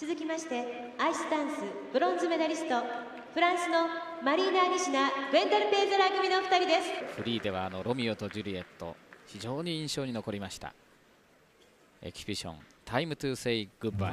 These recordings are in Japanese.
続きましてアイスダンスブロンズメダリストフランスのマリーナ・アニシナグエンダル・ペーゼラ組のお二人です。フリーではあのロミオとジュリエット非常に印象に残りました。エキシビション「タイム・トゥ・セイ・グッバイ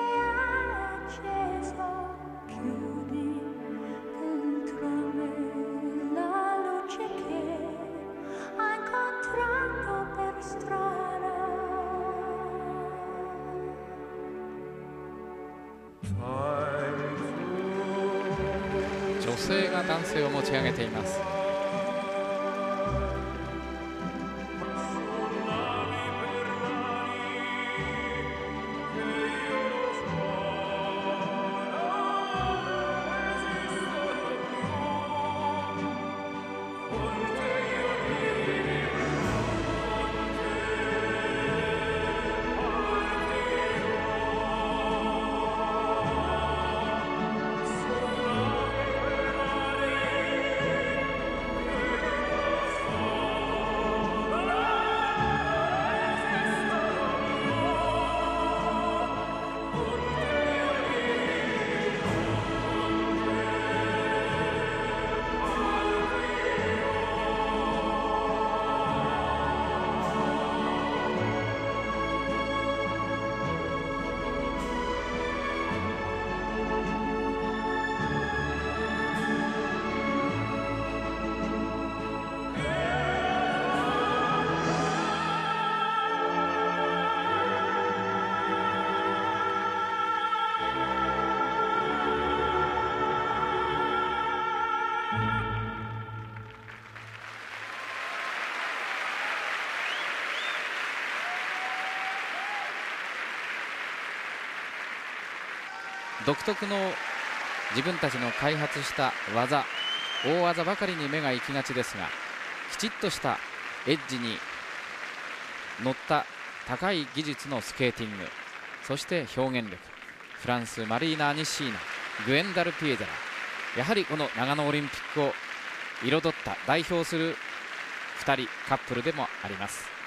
女性が男性を持ち上げています。独特の自分たちの開発した技大技ばかりに目が行きがちですがきちっとしたエッジに乗った高い技術のスケーティングそして表現力フランスマリーナ・アニシーナグエンダル・ピエゼラやはりこの長野オリンピックを彩った代表する2人カップルでもあります。